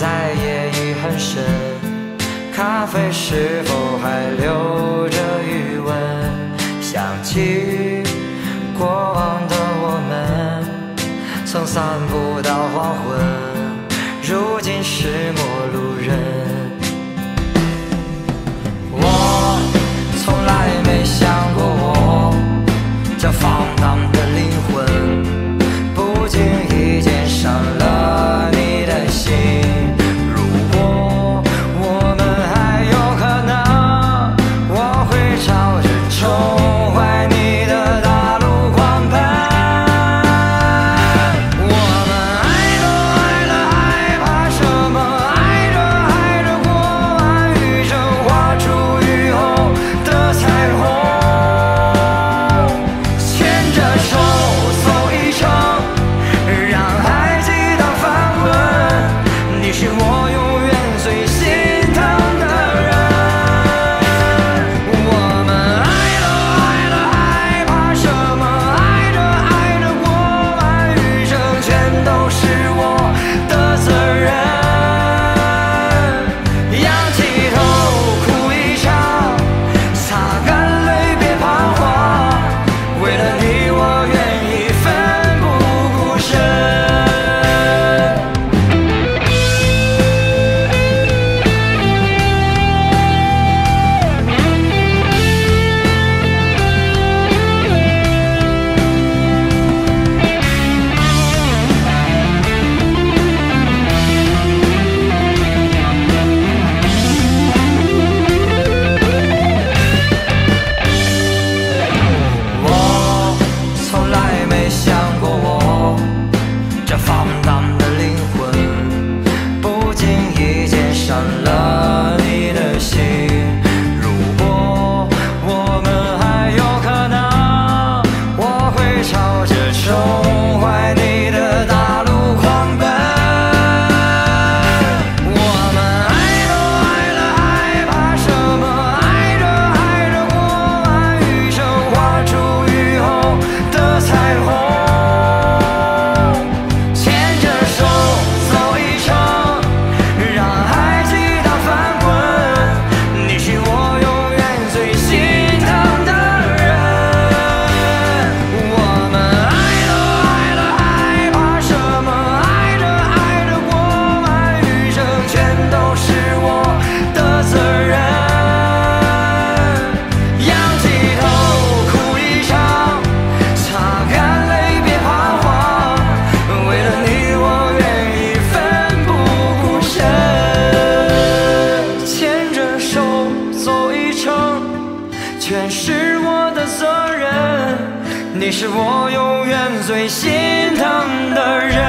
在夜已很深咖啡是否还留着余温？想起过往的我们曾散步到黄昏如今是陌路人成，全是我的责任，你是我永远最心疼的人。